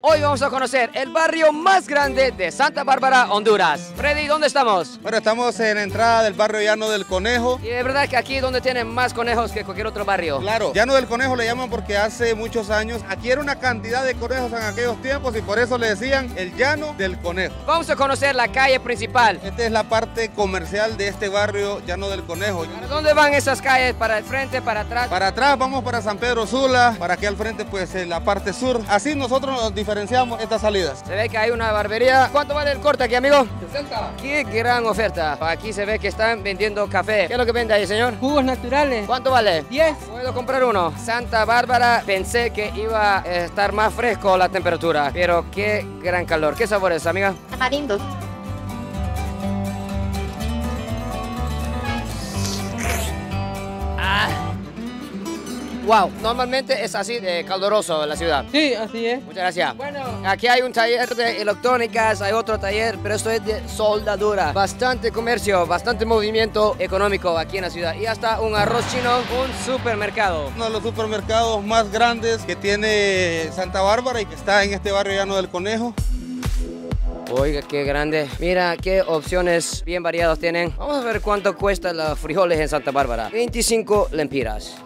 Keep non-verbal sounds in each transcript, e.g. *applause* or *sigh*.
Hoy vamos a conocer el barrio más grande de Santa Bárbara, Honduras. Freddy, ¿dónde estamos? Bueno, estamos en la entrada del barrio Llano del Conejo. Y es verdad que aquí es donde tienen más conejos que cualquier otro barrio. Claro, Llano del Conejo le llaman porque hace muchos años aquí era una cantidad de conejos en aquellos tiempos y por eso le decían el Llano del Conejo. Vamos a conocer la calle principal. Esta es la parte comercial de este barrio Llano del Conejo. ¿Para dónde van esas calles? ¿Para el frente, para atrás? Para atrás vamos para San Pedro Sula, para aquí al frente pues en la parte sur. Así nosotros nos diferenciamos estas salidas. Se ve que hay una barbería. ¿Cuánto vale el corte aquí, amigo? 60. Qué gran oferta. Aquí se ve que están vendiendo café. ¿Qué es lo que vende ahí, señor? Jugos naturales. ¿Cuánto vale? 10. Puedo comprar uno. Santa Bárbara, pensé que iba a estar más fresco la temperatura, pero qué gran calor. ¿Qué sabor es, amiga? Tamarindo. Wow, normalmente es así de caloroso en la ciudad. Sí, así es. Muchas gracias. Bueno, Aquí hay un taller de electrónicas, hay otro taller, pero esto es de soldadura. Bastante comercio, bastante movimiento económico aquí en la ciudad. Y hasta un arroz chino, un supermercado. Uno de los supermercados más grandes que tiene Santa Bárbara y que está en este barrio Llano del Conejo. Oiga, qué grande. Mira qué opciones bien variadas tienen. Vamos a ver cuánto cuesta los frijoles en Santa Bárbara. 25 lempiras.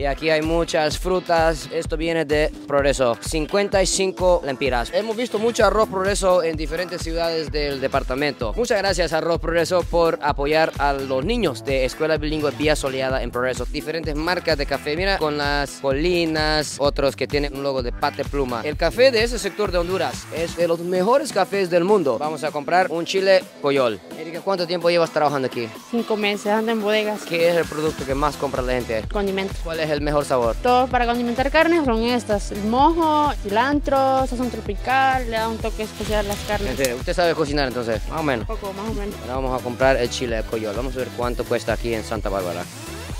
Y aquí hay muchas frutas. Esto viene de Progreso. 55 lempiras. Hemos visto mucho arroz Progreso en diferentes ciudades del departamento. Muchas gracias Arroz Progreso por apoyar a los niños de Escuela Bilingüe Vía Soleada en Progreso. Diferentes marcas de café. Mira, con las colinas, otros que tienen un logo de pate pluma. El café de ese sector de Honduras es de los mejores cafés del mundo. Vamos a comprar un chile coyol. Erika, ¿cuánto tiempo llevas trabajando aquí? Cinco meses, ando en bodegas. ¿Qué es el producto que más compra la gente? Condimentos. ¿Cuál es el mejor sabor? Todo para condimentar carnes son estas. El mojo, cilantro, sazón tropical, le da un toque especial a las carnes. Gente, ¿Usted sabe cocinar entonces? Más o menos. Un poco, más o menos. Ahora vamos a comprar el chile coyol. Vamos a ver cuánto cuesta aquí en Santa Bárbara.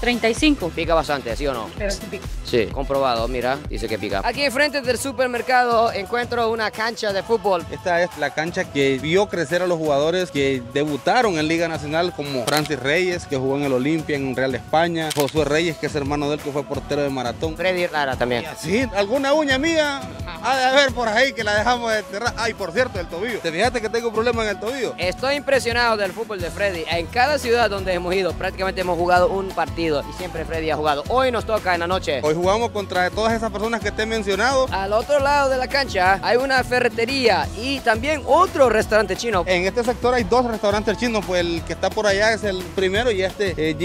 35. Pica bastante, ¿sí o no? Pero sí pica. Sí, comprobado, mira, dice que pica. Aquí enfrente del supermercado encuentro una cancha de fútbol. Esta es la cancha que vio crecer a los jugadores que debutaron en Liga Nacional como Francis Reyes, que jugó en el Olimpia, en Real España, Josué Reyes, que es hermano de él, que fue portero de maratón. Freddy Lara también. Sí, alguna uña mía ha de haber por ahí que la dejamos enterrar. Ay, por cierto, el tobillo. ¿Te fijaste que tengo problema en el tobillo? Estoy impresionado del fútbol de Freddy. En cada ciudad donde hemos ido, prácticamente hemos jugado un partido y siempre Freddy ha jugado. Hoy nos toca en la noche. Hoy jugamos contra todas esas personas que te he mencionado. Al otro lado de la cancha hay una ferretería y también otro restaurante chino. En este sector hay dos restaurantes chinos, pues el que está por allá es el primero y este eh.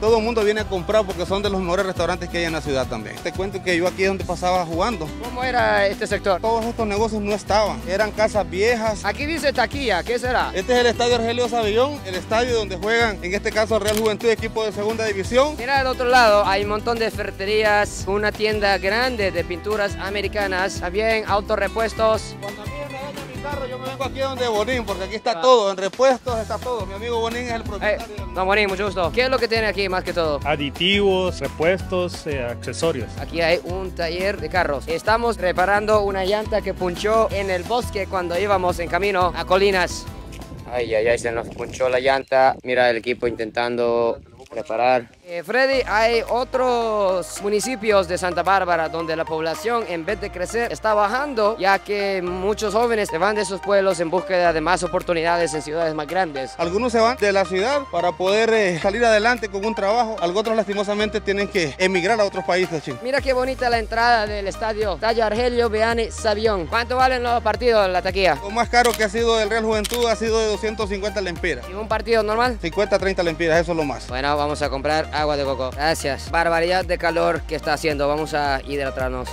Todo el mundo viene a comprar porque son de los mejores restaurantes que hay en la ciudad también. Te cuento que yo aquí es donde pasaba jugando. ¿Cómo era este sector? Todos estos negocios no estaban, eran casas viejas. Aquí dice taquilla, ¿qué será? Este es el estadio Argelio Sabillón, el estadio donde juegan, en este caso Real Juventud, equipo de segunda división. Mira al otro lado, hay un montón de ferreterías, una tienda grande de pinturas americanas, también autorrepuestos. Cuando a mí me daña mi carro, yo me vengo aquí donde Bonín, porque aquí está todo, en repuestos está todo. Mi amigo Bonín es el Eh, propietario. del- don Morín, mucho gusto. ¿Qué es lo que tiene aquí más que todo? aditivos, repuestos, eh, accesorios. Aquí hay un taller de carros. Estamos reparando una llanta que punchó en el bosque cuando íbamos en camino a Colinas. Ay, ay, ay, se nos punchó la llanta. Mira el equipo intentando reparar. Eh, Freddy, hay otros municipios de Santa Bárbara donde la población en vez de crecer está bajando, ya que muchos jóvenes se van de esos pueblos en búsqueda de más oportunidades en ciudades más grandes. Algunos se van de la ciudad para poder eh, salir adelante con un trabajo. Algunos lastimosamente tienen que emigrar a otros países. Mira qué bonita la entrada del estadio Tallo Argelio Beane Sabión. ¿Cuánto valen los partidos en la taquilla? Lo más caro que ha sido el Real Juventud ha sido de 250 lempiras. ¿Y un partido normal? 50, 30 lempiras, eso es lo más. Bueno, vamos a comprar agua de coco. Gracias. Barbaridad de calor que está haciendo. Vamos a hidratarnos.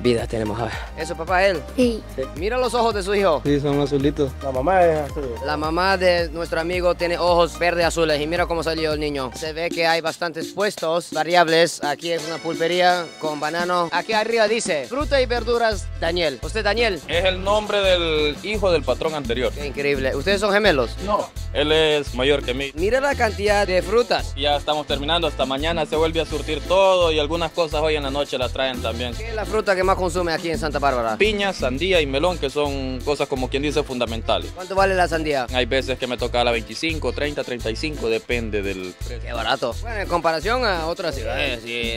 Más vida tenemos, a ver. Eso, papá, él. Sí. Mira los ojos de su hijo. Sí, son azulitos. La mamá es azul. La mamá de nuestro amigo tiene ojos verde azules y mira cómo salió el niño. Se ve que hay bastantes puestos variables. Aquí es una pulpería con banano. Aquí arriba dice fruta y verduras Daniel. ¿Usted Daniel? Es el nombre del hijo del patrón anterior. Qué increíble. ¿Ustedes son gemelos? No, Él es mayor que mí. Mira la cantidad de frutas. Ya estamos terminando, hasta mañana se vuelve a surtir todo y algunas cosas hoy en la noche las traen también. ¿Qué es la fruta que más consume aquí en Santa Bárbara? Piña, sandía y melón, que son cosas como quien dice fundamentales. ¿Cuánto vale la sandía? Hay veces que me toca a la 25, 30, 35, depende del precio. Qué barato. Bueno, en comparación a otras ciudades, sí.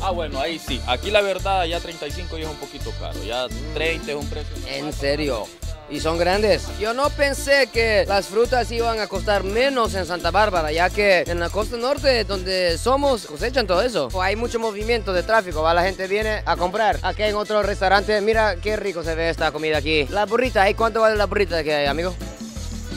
Ah, bueno, ahí sí. Aquí la verdad ya 35 ya es un poquito caro, ya 30 es un precio. En serio. Y son grandes. Yo no pensé que las frutas iban a costar menos en Santa Bárbara, ya que en la costa norte, donde somos, cosechan todo eso. Hay mucho movimiento de tráfico, ¿va? la gente viene a comprar. Aquí en otro restaurante, mira qué rico se ve esta comida aquí. La burrita, ¿y cuánto vale la burrita que hay, amigo?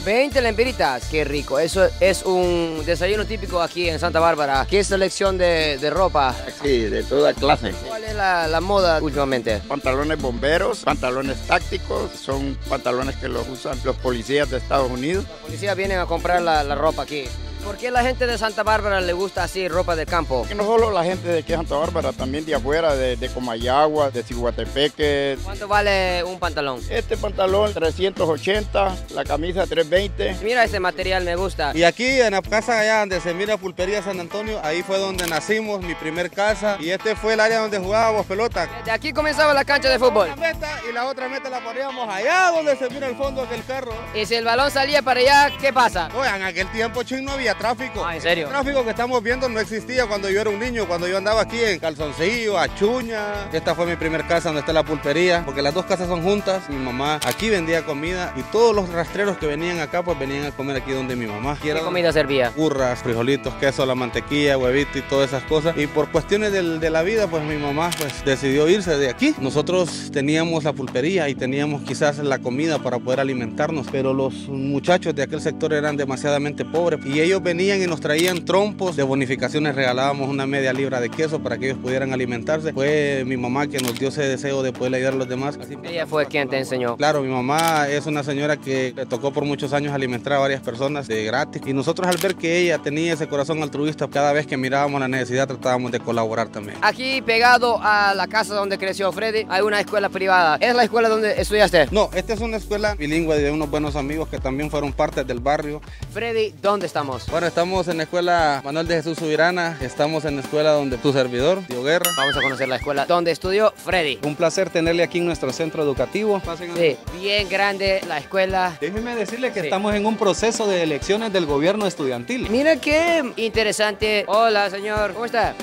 20 lempiritas, qué rico. Eso es un desayuno típico aquí en Santa Bárbara. ¿Qué selección de, de ropa? Sí, de toda clase. ¿Cuál es la, la moda últimamente? Pantalones bomberos, pantalones tácticos, son pantalones que los usan los policías de Estados Unidos. La policía viene a comprar la, la ropa aquí. ¿Por qué la gente de Santa Bárbara le gusta así ropa de campo? Y no solo la gente de aquí de Santa Bárbara, también de afuera, de, de Comayagua, de Ciguatepeque. ¿Cuánto vale un pantalón? Este pantalón 380, la camisa 320. Mira ese material, me gusta. Y aquí en la casa allá donde se mira Pulpería San Antonio, ahí fue donde nacimos, mi primer casa. Y este fue el área donde jugábamos pelota. De aquí comenzaba la cancha de fútbol. Una meta y la otra meta la poníamos allá donde se mira el fondo del carro. Y si el balón salía para allá, ¿qué pasa? Oye, en aquel tiempo, ching, no había tráfico. Ah, ¿en serio? El tráfico que estamos viendo no existía cuando yo era un niño, cuando yo andaba aquí en Calzoncillo, Achuña. Esta fue mi primer casa donde está la pulpería, porque las dos casas son juntas. Mi mamá aquí vendía comida y todos los rastreros que venían acá, pues venían a comer aquí donde mi mamá. ¿Qué comida servía? Burras, frijolitos, queso, la mantequilla, huevito y todas esas cosas. Y por cuestiones del- de la vida, pues mi mamá pues decidió irse de aquí. Nosotros teníamos la pulpería y teníamos quizás la comida para poder alimentarnos, pero los muchachos de aquel sector eran demasiadamente pobres y ellos venían y nos traían trompos de bonificaciones, regalábamos una media libra de queso para que ellos pudieran alimentarse. Fue mi mamá que nos dio ese deseo de poder ayudar a los demás. Así Ella fue quien te enseñó. Claro, mi mamá es una señora que le tocó por muchos años alimentar a varias personas de gratis. Y nosotros al ver que ella tenía ese corazón altruista, cada vez que mirábamos la necesidad tratábamos de colaborar también. Aquí pegado a la casa donde creció Freddy hay una escuela privada. ¿Es la escuela donde estudiaste? No, esta es una escuela bilingüe de unos buenos amigos que también fueron parte del barrio. Freddy, ¿dónde estamos? Bueno, estamos en la escuela Manuel de Jesús Subirana, estamos en la escuela donde tu servidor, Dio Guerra. Vamos a conocer la escuela donde estudió Freddy. Un placer tenerle aquí en nuestro centro educativo. Sí, bien grande la escuela. Déjeme decirle que Sí. estamos en un proceso de elecciones del gobierno estudiantil. Mira qué interesante. Hola, señor. ¿Cómo está?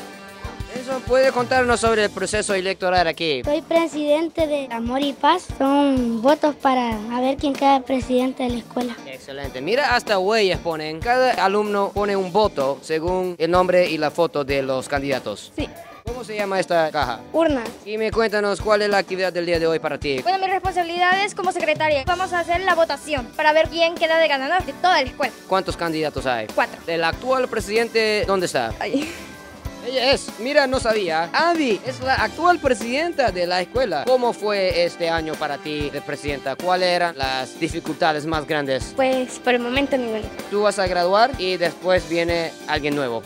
Puede contarnos sobre el proceso electoral aquí. Soy presidente de Amor y Paz. Son votos para a ver quién queda presidente de la escuela. Excelente. Mira, hasta huellas ponen. Cada alumno pone un voto según el nombre y la foto de los candidatos. Sí. ¿Cómo se llama esta caja? Urnas. Y me cuéntanos cuál es la actividad del día de hoy para ti. Bueno, mi responsabilidad es como secretaria. Vamos a hacer la votación para ver quién queda de ganador de toda la escuela. ¿Cuántos candidatos hay? Cuatro. El actual presidente, ¿dónde está? Ahí. Ella es, mira, no sabía. Abby es la actual presidenta de la escuela. ¿Cómo fue este año para ti de presidenta? ¿Cuáles eran las dificultades más grandes? Pues por el momento ninguno. Tú vas a graduar y después viene alguien nuevo.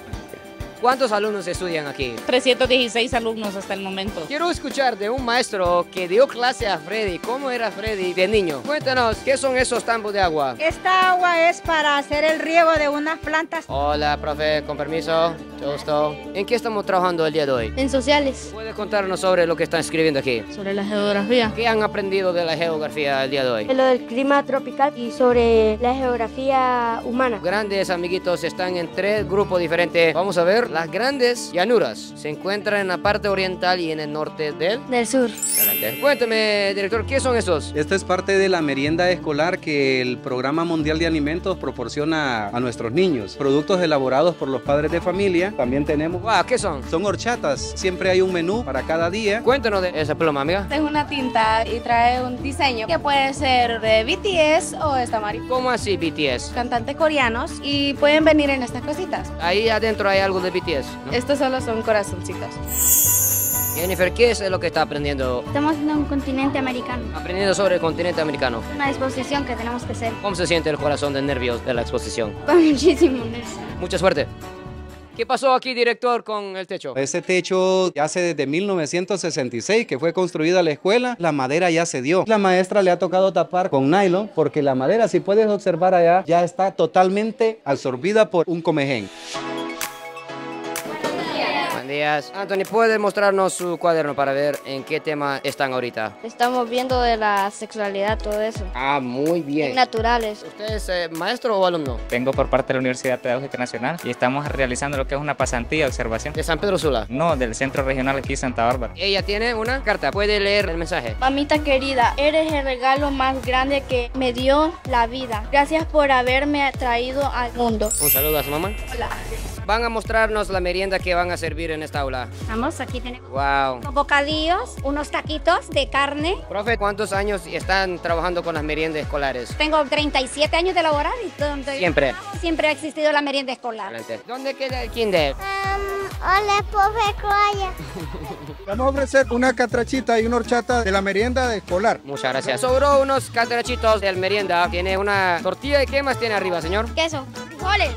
¿Cuántos alumnos estudian aquí? 316 alumnos hasta el momento. Quiero escuchar de un maestro que dio clase a Freddy. ¿Cómo era Freddy de niño? Cuéntanos, ¿qué son esos tambos de agua? Esta agua es para hacer el riego de unas plantas. Hola, profe, con permiso. Mucho gusto. ¿En qué estamos trabajando el día de hoy? En sociales. ¿Puede contarnos sobre lo que están escribiendo aquí? Sobre la geografía. ¿Qué han aprendido de la geografía el día de hoy? Lo del clima tropical y sobre la geografía humana. Grandes amiguitos están en tres grupos diferentes. Vamos a ver, las grandes llanuras se encuentran en la parte oriental y en el norte del... Del sur. Excelente. Cuéntame, director, ¿qué son esos? Esta es parte de la merienda escolar que el Programa Mundial de Alimentos proporciona a nuestros niños. Productos elaborados por los padres de familia. También tenemos... Wow, ¿qué son? Son horchatas. Siempre hay un menú para cada día. Cuéntanos de esa pluma, amiga. Es una tinta y trae un diseño que puede ser de BTS o esta Mari. ¿Cómo así BTS? Cantantes coreanos y pueden venir en estas cositas. Ahí adentro hay algo de BTS. ¿no? Estos solo son corazoncitos. Jennifer, ¿qué es lo que está aprendiendo? Estamos en un continente americano. Aprendiendo sobre el continente americano. Una exposición que tenemos que hacer. ¿Cómo se siente el corazón de nervios de la exposición? Con muchísimo nervio. Mucha suerte. ¿Qué pasó aquí, director, con el techo? Ese techo ya hace desde 1966 que fue construida la escuela, la madera ya se dio. La maestra le ha tocado tapar con nylon porque la madera, si puedes observar allá, ya está totalmente absorbida por un comején. Días. Anthony, ¿puede mostrarnos su cuaderno para ver en qué tema están ahorita? Estamos viendo de la sexualidad, todo eso. Ah, muy bien. Naturales. ¿Usted es eh, maestro o alumno? Vengo por parte de la Universidad Pedagógica Nacional y estamos realizando lo que es una pasantía de observación. ¿De San Pedro Sula? No, del Centro Regional aquí Santa Bárbara. Ella tiene una carta. ¿Puede leer el mensaje? Mamita querida, eres el regalo más grande que me dio la vida. Gracias por haberme traído al mundo. Un saludo a su mamá. Hola. Van a mostrarnos la merienda que van a servir en esta aula. Vamos, aquí tenemos Wow. bocadillos, unos taquitos de carne. Profe, ¿cuántos años están trabajando con las meriendas escolares? Tengo 37 años de laborar y donde Siempre. siempre ha existido la merienda escolar. Excelente. ¿Dónde queda el kinder? hola, profe Croya. Vamos *laughs* a ofrecer una catrachita y una horchata de la merienda de escolar. Muchas gracias. Sobró unos catrachitos del merienda. Tiene una tortilla. ¿Y qué más tiene arriba, señor? Queso, frijoles.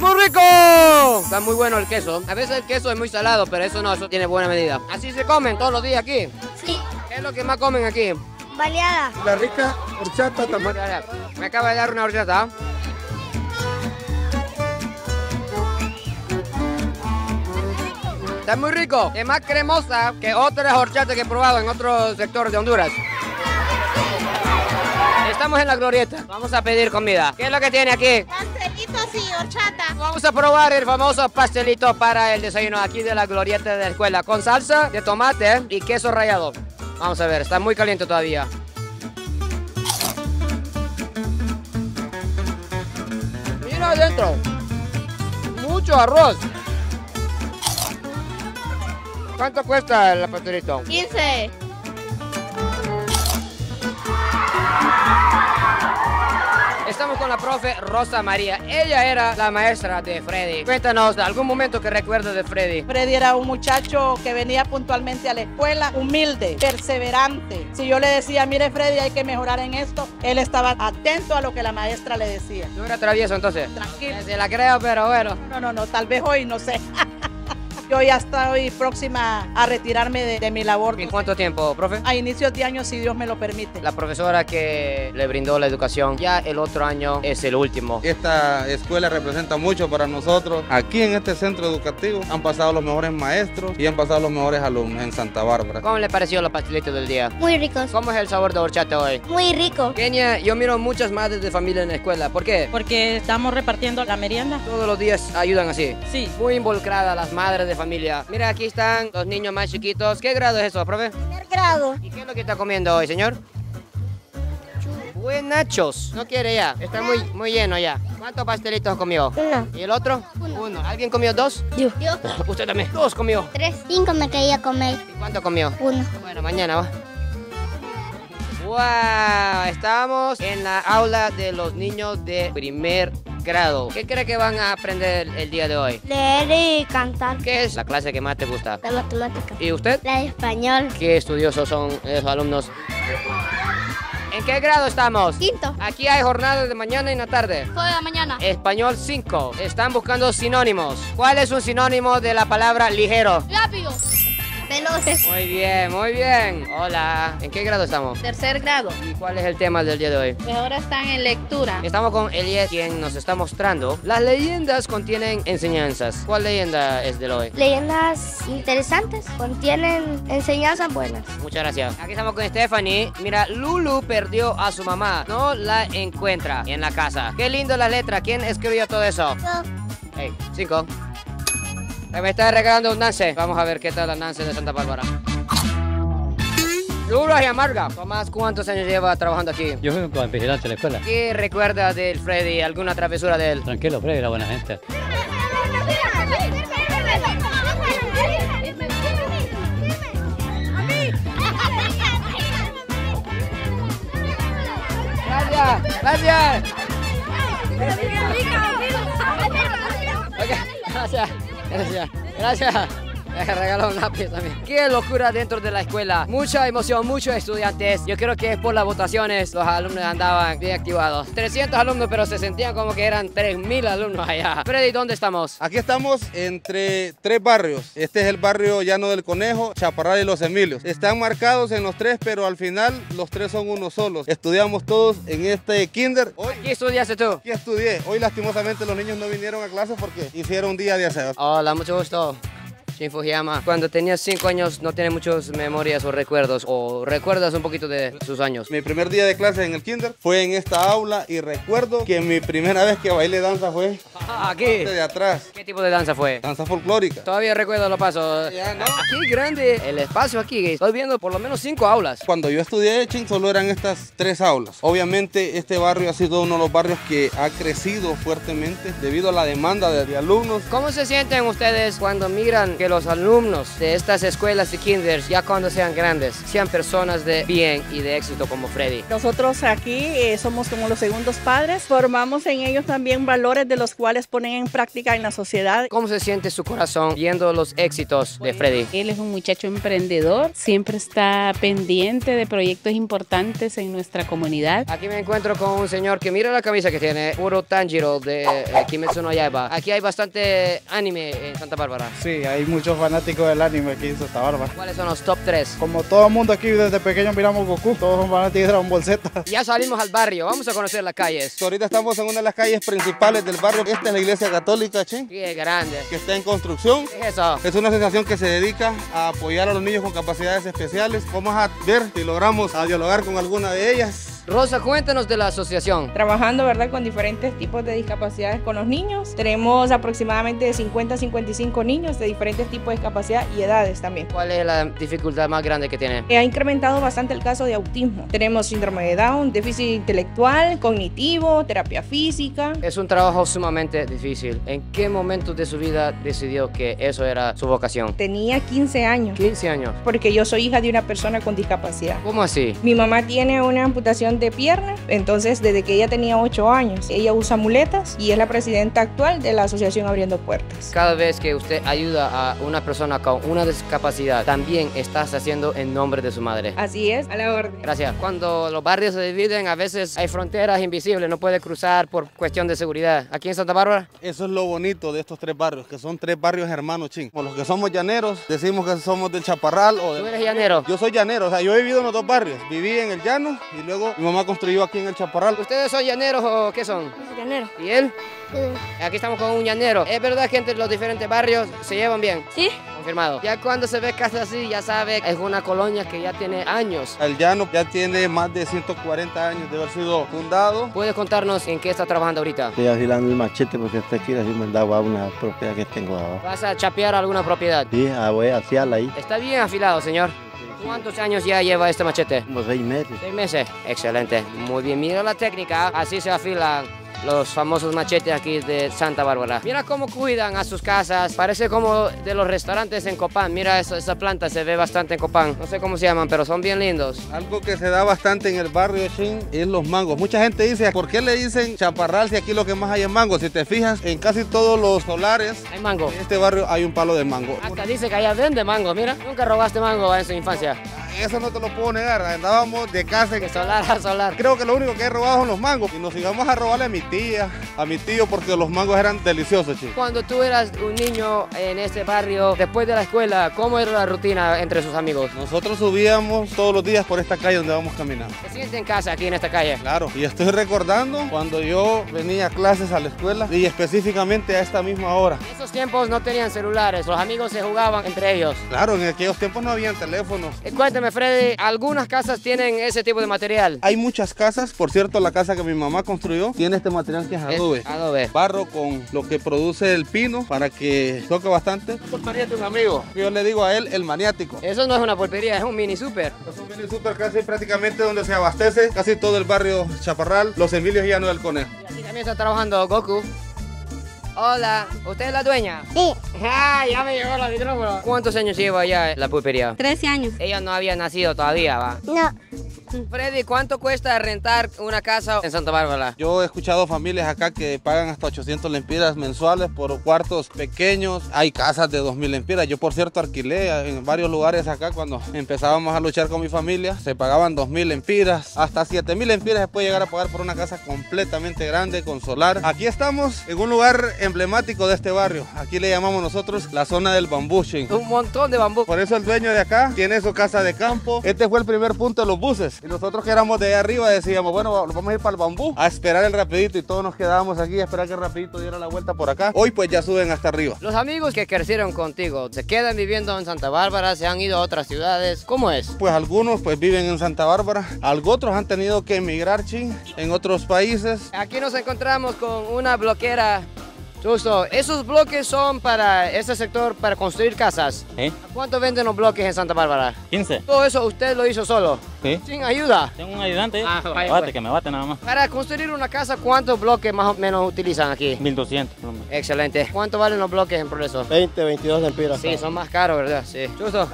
¡Muy rico! Está muy bueno el queso. A veces el queso es muy salado, pero eso no, eso tiene buena medida. Así se comen todos los días aquí. Sí. ¿Qué es lo que más comen aquí? Baleada. La rica horchata también. Me acaba de dar una horchata. Está muy rico. Es más cremosa que otras horchatas que he probado en otros sectores de Honduras. Estamos en la glorieta. Vamos a pedir comida. ¿Qué es lo que tiene aquí? Pastelitos y horchata. Vamos a probar el famoso pastelito para el desayuno aquí de la glorieta de la escuela. Con salsa de tomate y queso rallado. Vamos a ver, está muy caliente todavía. Mira adentro. Mucho arroz. ¿Cuánto cuesta el pastelito? 15. Estamos con la profe Rosa María. Ella era la maestra de Freddy. Cuéntanos algún momento que recuerdes de Freddy. Freddy era un muchacho que venía puntualmente a la escuela, humilde, perseverante. Si yo le decía, mire Freddy, hay que mejorar en esto, él estaba atento a lo que la maestra le decía. ¿No era travieso entonces? Tranquilo. Se la creo, pero bueno. No, no, no, tal vez hoy, no sé. *laughs* Yo ya estoy próxima a retirarme de, de mi labor. ¿En cuánto tiempo, profe? A inicios de año, si Dios me lo permite. La profesora que le brindó la educación, ya el otro año es el último. Esta escuela representa mucho para nosotros. Aquí en este centro educativo han pasado los mejores maestros y han pasado los mejores alumnos en Santa Bárbara. ¿Cómo le pareció los pastelitos del día? Muy ricos. ¿Cómo es el sabor de horchata hoy? Muy rico. Kenia, yo miro muchas madres de familia en la escuela. ¿Por qué? Porque estamos repartiendo la merienda. Todos los días ayudan así. Sí. Muy involucradas las madres de familia. Mira, aquí están los niños más chiquitos. ¿Qué grado es eso, profe? Primer grado. ¿Y qué es lo que está comiendo hoy, señor? Buen nachos. No quiere ya. Está muy, muy lleno ya. ¿Cuántos pastelitos comió? Uno. ¿Y el otro? Uno. ¿Alguien comió dos? Yo. Yo. *laughs* Usted también. Dos comió. Tres. Cinco me quería comer. ¿Y cuánto comió? Uno. Bueno, mañana va. ¡Wow! Estamos en la aula de los niños de primer grado. ¿Qué cree que van a aprender el día de hoy? Leer y cantar. ¿Qué es la clase que más te gusta? La matemática. ¿Y usted? La de español. ¿Qué estudiosos son esos alumnos? ¿En qué grado estamos? Quinto. Aquí hay jornadas de mañana y la tarde. Toda la mañana. Español 5. Están buscando sinónimos. ¿Cuál es un sinónimo de la palabra ligero? Rápido. Veloces. *laughs* Muy bien, muy bien. Hola. ¿En qué grado estamos? Tercer grado. ¿Y cuál es el tema del día de hoy? Pues ahora están en lectura. Estamos con Eliet, quien nos está mostrando. Las leyendas contienen enseñanzas. ¿Cuál leyenda es de hoy? Leyendas interesantes. Contienen enseñanzas buenas. Muchas gracias. Aquí estamos con Stephanie. Mira, Lulu perdió a su mamá. No la encuentra en la casa. Qué lindo la letra. ¿Quién escribió todo eso? Hey, cinco. Eh, Me está regalando un Nance. Vamos a ver qué tal la Nance de Santa Bárbara. Dura y amarga. Tomás, ¿cuántos años lleva trabajando aquí? Yo fui con vigilante de la escuela. ¿Qué recuerda del Freddy? ¿Alguna travesura de él? Tranquilo, Freddy, era buena gente. Gracias, gracias. Ok, gracias, gracias, gracias. Regaló un lápiz también. Qué locura dentro de la escuela. Mucha emoción, muchos estudiantes. Yo creo que es por las votaciones. Los alumnos andaban bien activados. 300 alumnos, pero se sentían como que eran 3.000 alumnos allá. Freddy, ¿dónde estamos? Aquí estamos entre tres barrios. Este es el barrio Llano del Conejo, Chaparral y Los Emilios. Están marcados en los tres, pero al final los tres son uno solos. Estudiamos todos en este kinder. Hoy, ¿Qué estudiaste tú? aquí estudié. Hoy lastimosamente los niños no vinieron a clase porque hicieron un día de aseo. Hola, mucho gusto. Shin Fujiyama. Cuando tenías 5 años no tienes muchas memorias o recuerdos o recuerdas un poquito de sus años. Mi primer día de clase en el kinder fue en esta aula y recuerdo que mi primera vez que bailé danza fue Ah, *laughs* aquí. de atrás. ¿Qué tipo de danza fue? Danza folclórica. Todavía recuerdo los pasos. Ya, ¿no? Aquí grande el espacio aquí. Estoy viendo por lo menos cinco aulas. Cuando yo estudié Ching solo eran estas tres aulas. Obviamente este barrio ha sido uno de los barrios que ha crecido fuertemente debido a la demanda de, de alumnos. ¿Cómo se sienten ustedes cuando miran que los alumnos de estas escuelas y kinders, ya cuando sean grandes, sean personas de bien y de éxito como Freddy? Nosotros aquí eh, somos como los segundos padres, formamos en ellos también valores de los cuales ponen en práctica en la sociedad. ¿Cómo se siente su corazón viendo los éxitos de Freddy? Él es un muchacho emprendedor, siempre está pendiente de proyectos importantes en nuestra comunidad. Aquí me encuentro con un señor que mira la camisa que tiene, puro Tanjiro de eh, Kimetsu no Yaiba. Aquí hay bastante anime en Santa Bárbara. Sí, hay muchos fanáticos del anime aquí en Santa Bárbara. ¿Cuáles son los top 3? Como todo el mundo aquí desde pequeño miramos Goku, todos son fanáticos de Dragon Ball Z. Ya salimos al barrio, vamos a conocer las calles. Ahorita estamos en una de las calles principales del barrio. Esta es la iglesia católica, Ching, Qué grande. que está en construcción. ¿Qué es eso? Es una asociación que se dedica a apoyar a los niños con capacidades especiales. Vamos a ver si logramos a dialogar con alguna de ellas. Rosa, cuéntanos de la asociación. Trabajando ¿verdad? con diferentes tipos de discapacidades con los niños. Tenemos aproximadamente de 50 a 55 niños de diferentes tipos de discapacidad y edades también. ¿Cuál es la dificultad más grande que tiene? Eh, Ha incrementado bastante el caso de autismo. Tenemos síndrome de Down, déficit intelectual, cognitivo, terapia física. Es un trabajo sumamente difícil. ¿En qué momento de su vida decidió que eso era su vocación? Tenía 15 años 15 años. porque yo soy hija de una persona con discapacidad. ¿Cómo así? Mi mamá tiene una amputación de pierna, entonces desde que ella tenía 8 años, ella usa muletas y es la presidenta actual de la asociación Abriendo Puertas. Cada vez que usted ayuda a una persona con una discapacidad, también estás haciendo en nombre de su madre. Así es, a la orden. Gracias. Cuando los barrios se dividen, a veces hay fronteras invisibles, no puede cruzar por cuestión de seguridad. Aquí en Santa Bárbara, Eso es lo bonito de estos tres barrios, que son tres barrios hermanos, Ching. Como los que somos llaneros, decimos que somos del Chaparral o tú de... eres llanero. Yo soy llanero, o sea, yo he vivido en los dos barrios. Viví en el llano y luego mi mamá construyó aquí en el Chaparral. ¿Ustedes son llaneros o qué son? Llanero. ¿Y él? Aquí estamos con un llanero. ¿Es verdad que entre los diferentes barrios se llevan bien? Sí. Confirmado. Ya cuando se ve casas así, ya sabe, es una colonia que ya tiene años. El llano ya tiene más de 140 años de haber sido fundado. ¿Puedes contarnos en qué está trabajando ahorita? Estoy afilando el machete porque esta aquí así me daba a una propiedad que tengo abajo. ¿Vas a chapear alguna propiedad? Sí, ah, voy a hacerla ahí. Está bien afilado, señor. ¿Cuántos años ya lleva este machete? Como seis meses. Seis meses. Excelente. Muy bien. Mira la técnica. Así se afilan los famosos machetes aquí de Santa Bárbara. Mira cómo cuidan a sus casas. Parece como de los restaurantes en Copán. Mira esa, esa planta, se ve bastante en Copán. No sé cómo se llaman, pero son bien lindos. Algo que se da bastante en el barrio Chin es los mangos. Mucha gente dice, ¿por qué le dicen chaparral si aquí lo que más hay es mango? Si te fijas, en casi todos los solares Hay mango. en este barrio hay un palo de mango. Hasta dice que allá vende mango, mira. Nunca robaste mango en su infancia. Eso no te lo puedo negar. Andábamos de casa en De solar a *laughs* solar. Creo que lo único que he robado son los mangos. Y nos íbamos a robarle a mi tía, a mi tío, porque los mangos eran deliciosos, chicos. Cuando tú eras un niño en este barrio, después de la escuela, ¿cómo era la rutina entre sus amigos? Nosotros subíamos todos los días por esta calle donde vamos caminando. ¿Se siente en casa aquí en esta calle? Claro, y estoy recordando cuando yo venía a clases a la escuela y específicamente a esta misma hora. En esos tiempos no tenían celulares, los amigos se jugaban entre ellos. Claro, en aquellos tiempos no habían teléfonos. Eh, Cuéntame, Freddy, ¿algunas casas tienen ese tipo de material? Hay muchas casas, por cierto, la casa que mi mamá construyó tiene este material que es adobe. Adobe. Barro con lo que produce el pino para que toque bastante. Pariente un amigo. Yo le digo a él el maniático. Eso no es una pulpería, es un mini super. Es un mini super casi prácticamente donde se abastece casi todo el barrio Chaparral, Los Emilios y Llano del Conejo. Y aquí también está trabajando Goku. Hola, ¿usted es la dueña? Sí. Ah, ya me llegó la micrófono. ¿Cuántos años lleva ya la pulpería? 13 años. Ella no había nacido todavía, va. No. Freddy, ¿cuánto cuesta rentar una casa en Santa Bárbara? Yo he escuchado familias acá que pagan hasta 800 lempiras mensuales por cuartos pequeños. Hay casas de 2000 lempiras. Yo, por cierto, alquilé en varios lugares acá cuando empezábamos a luchar con mi familia. Se pagaban 2000 lempiras, hasta 7000 lempiras se puede llegar a pagar por una casa completamente grande con solar. Aquí estamos en un lugar emblemático de este barrio. Aquí le llamamos nosotros la zona del bambushing. Un montón de bambú. Por eso el dueño de acá tiene su casa de campo. Este fue el primer punto de los buses. Y nosotros que éramos de ahí arriba decíamos, bueno, vamos a ir para el bambú a esperar el rapidito y todos nos quedábamos aquí a esperar que el rapidito diera la vuelta por acá. Hoy pues ya suben hasta arriba. Los amigos que crecieron contigo, ¿se quedan viviendo en Santa Bárbara? ¿Se han ido a otras ciudades? ¿Cómo es? Pues algunos pues viven en Santa Bárbara, algo otros han tenido que emigrar chin, en otros países. Aquí nos encontramos con una bloquera Justo, esos bloques son para este sector para construir casas. ¿Eh? ¿Cuánto venden los bloques en Santa Bárbara? 15. Todo eso usted lo hizo solo. Sí. Sin ayuda. Tengo un ayudante. Ah, vaya, bate, pues. que me bate nada más. Para construir una casa, ¿cuántos bloques más o menos utilizan aquí? 1200. hombre. Excelente. ¿Cuánto valen los bloques en progreso? 20, 22 lempiras. Sí, son más caros, ¿verdad? Sí. Justo.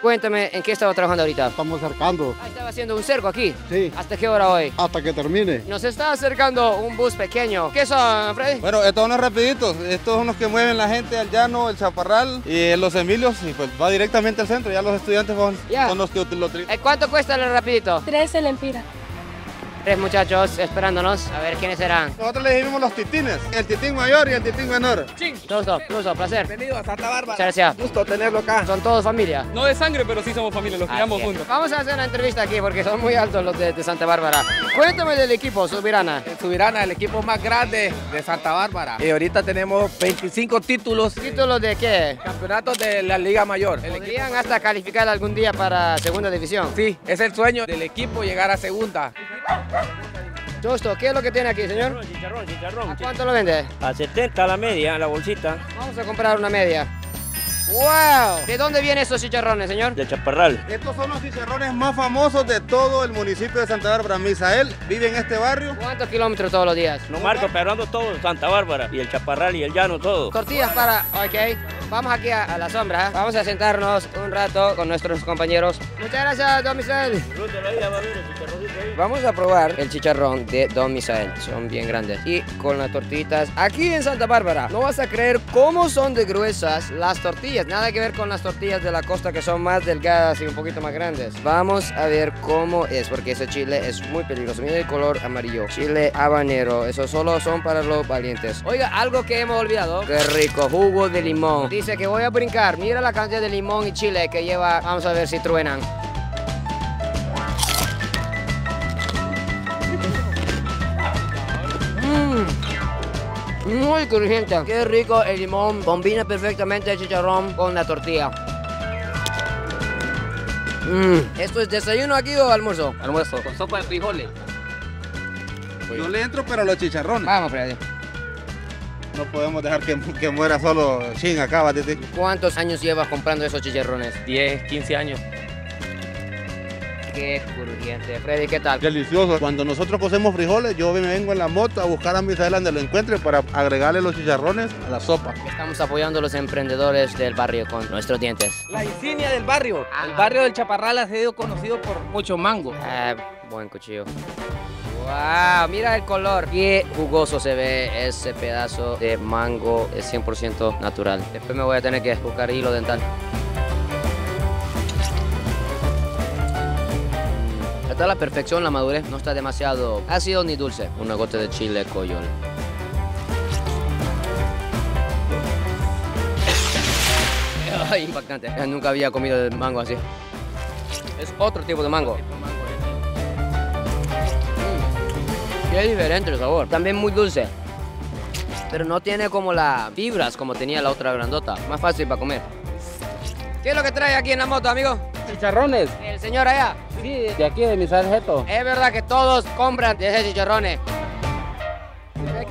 Cuéntame, ¿en qué estaba trabajando ahorita? Estamos cercando. Ah, estaba haciendo un cerco aquí. Sí. ¿Hasta qué hora hoy? Hasta que termine. Nos está acercando un bus pequeño. ¿Qué son, Freddy? Bueno, estos son los rapiditos. Estos son los que mueven la gente al llano, el chaparral y los Emilios. Y pues va directamente al centro. Ya los estudiantes son, Ya. son los que lo utilizan. Eh, ¿Cuánto cuesta el rapidito? 13 lempiras. Tres muchachos esperándonos. A ver quiénes serán. Nosotros le dijimos los titines. El titín mayor y el titín menor. Gusto, gusto, placer. Bienvenido a Santa Bárbara. Muchas gracias. Gusto tenerlo acá. Son todos familia. No de sangre, pero sí somos familia, los criamos juntos. Vamos a hacer una entrevista aquí porque son muy altos los de, de Santa Bárbara. Cuéntame del equipo, Subirana. Subirana, el equipo más grande de Santa Bárbara. Y ahorita tenemos 25 títulos. ¿Títulos de qué? Campeonatos de la Liga Mayor. El ¿Podrían hasta calificar algún día para segunda división? Sí, es el sueño del equipo llegar a segunda. Justo, ¿qué es lo que tiene aquí, señor? Chicharrón, chicharrón. ¿A cuánto lo vende? A 70 la media, la bolsita. Vamos a comprar una media. ¡Wow! ¿De dónde vienen estos chicharrones, señor? De Chaparral. Estos son los chicharrones más famosos de todo el municipio de Santa Bárbara. Misael vive en este barrio. ¿Cuántos kilómetros todos los días? No marco, pero ando todo, Santa Bárbara. Y el Chaparral y el llano, todo. Tortillas para... Ok. Vamos aquí a, a la sombra. ¿eh? Vamos a sentarnos un rato con nuestros compañeros. Muchas gracias, Don Misael. Vamos a probar el chicharrón de Don Misael. Son bien grandes. Y con las tortillitas aquí en Santa Bárbara. No vas a creer cómo son de gruesas las tortillas. Nada que ver con las tortillas de la costa que son más delgadas y un poquito más grandes. Vamos a ver cómo es, porque ese chile es muy peligroso. Mira el color amarillo. Chile habanero. Eso solo son para los valientes. Oiga, algo que hemos olvidado. Qué rico. Jugo de limón. Dice que voy a brincar. Mira la cantidad de limón y chile que lleva. Vamos a ver si truenan. Muy crujiente. Qué rico el limón. Combina perfectamente el chicharrón con la tortilla. Mm. ¿Esto es desayuno aquí o almuerzo? Almuerzo, con sopa de frijoles. Yo le entro, pero los chicharrones. Vamos, Freddy. No podemos dejar que, que muera solo Shin acá, batete. ¿Cuántos años llevas comprando esos chicharrones? 10, 15 años. Qué crujiente. Freddy, ¿qué tal? Delicioso. Cuando nosotros cocemos frijoles, yo me vengo en la moto a buscar a Misael donde lo encuentre para agregarle los chicharrones a la sopa. Estamos apoyando a los emprendedores del barrio con nuestros dientes. La insignia del barrio. El barrio del Chaparral ha sido conocido por mucho mango. Ah, buen cuchillo. ¡Wow! Mira el color. Qué jugoso se ve ese pedazo de mango. Es 100% natural. Después me voy a tener que buscar hilo dental. Está a la perfección la madurez. No está demasiado ácido ni dulce. Una gota de chile coyol. Ay, impactante. Nunca había comido el mango así. Es otro tipo de mango. Mm, Qué diferente el sabor. También muy dulce. Pero no tiene como las fibras como tenía la otra grandota. Más fácil para comer. ¿Qué es lo que trae aquí en la moto, amigo? Chicharrones. El señor allá. Sí, de aquí de mi sargento. Es verdad que todos compran de ese chicharrones.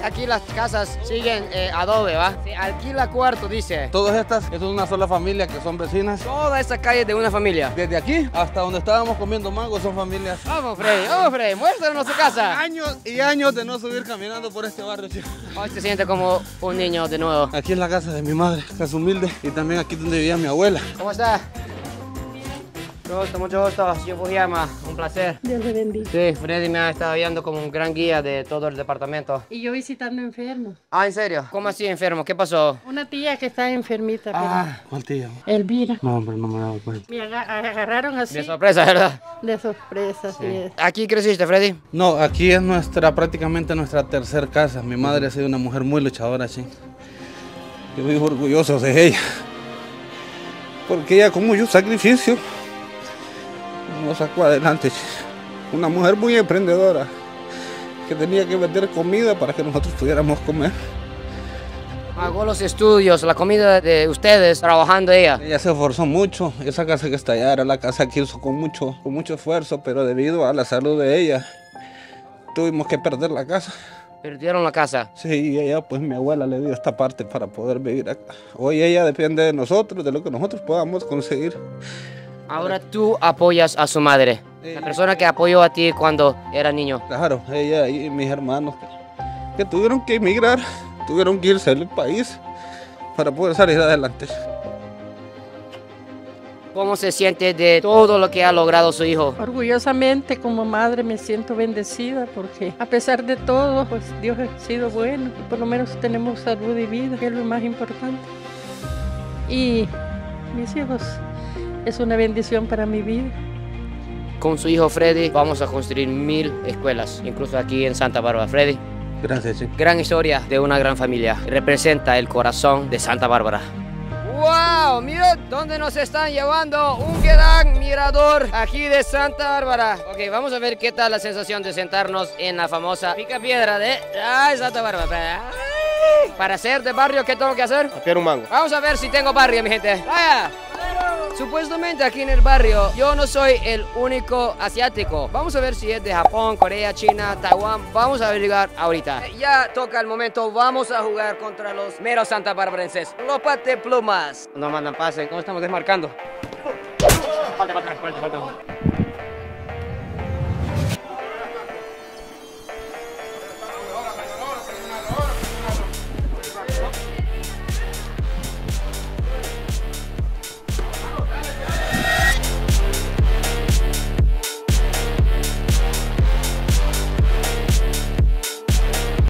Aquí las casas siguen eh, adobe, ¿va? Se alquila cuarto, dice. Todas estas, es una sola familia que son vecinas. Toda esta calle es de una familia. Desde aquí hasta donde estábamos comiendo mango son familias. Vamos, Freddy, vamos, Freddy, muéstranos su casa. Años y años de no subir caminando por este barrio, chicos. Hoy se siente como un niño de nuevo. Aquí es la casa de mi madre, casa humilde, y también aquí donde vivía mi abuela. ¿Cómo está? Mucho gusto, mucho gusto. Yo Fujiyama, un placer. Dios le bendiga. Sí, Freddy me ha estado viendo como un gran guía de todo el departamento. Y yo visitando enfermos. Ah, ¿en serio? ¿Cómo así enfermo? ¿Qué pasó? Una tía que está enfermita. Ah, ¿cuál tía? Elvira. No, hombre, no me he dado cuenta. Me aga- agarraron así. De sorpresa, ¿verdad? De sorpresa, así es. ¿Aquí creciste, Freddy? No, aquí es nuestra, prácticamente nuestra tercer casa. Mi madre ha sido una mujer muy luchadora, sí. Yo vivo orgulloso de ella. Porque ella con mucho sacrificio nos sacó adelante. Una mujer muy emprendedora que tenía que vender comida para que nosotros pudiéramos comer. Hago los estudios, la comida de ustedes, trabajando ella. Ella se esforzó mucho. Esa casa que está allá era la casa que hizo con mucho, con mucho esfuerzo, pero debido a la salud de ella, tuvimos que perder la casa. Perdieron la casa. Sí, y ella, pues mi abuela le dio esta parte para poder vivir acá. Hoy ella depende de nosotros, de lo que nosotros podamos conseguir. Ahora tú apoyas a su madre. La persona que apoyó a ti cuando era niño. Claro, ella y mis hermanos que, que tuvieron que emigrar, tuvieron que irse del país para poder salir adelante. ¿Cómo se siente de todo lo que ha logrado su hijo? Orgullosamente como madre me siento bendecida porque a pesar de todo, pues Dios ha sido bueno y por lo menos tenemos salud y vida, que es lo más importante. Y mis hijos es una bendición para mi vida. Con su hijo Freddy vamos a construir mil escuelas, incluso aquí en Santa Bárbara. Freddy, Gracias, sí. gran historia de una gran familia. Representa el corazón de Santa Bárbara. ¡Wow! Mira dónde nos están llevando. Un gran mirador aquí de Santa Bárbara. Ok, vamos a ver qué tal la sensación de sentarnos en la famosa pica piedra de ay, Santa Bárbara. Ay. Para ser de barrio, ¿qué tengo que hacer? Quiero un mango. Vamos a ver si tengo barrio, mi gente. Vaya. Supuestamente aquí en el barrio yo no soy el único asiático. Vamos a ver si es de Japón, Corea, China, Taiwán. Vamos a averiguar ahorita. Ya toca el momento. Vamos a jugar contra los meros Santa Barbarenses. Los pate plumas. No mandan pase. No estamos desmarcando. Falta, falta, falta, falta.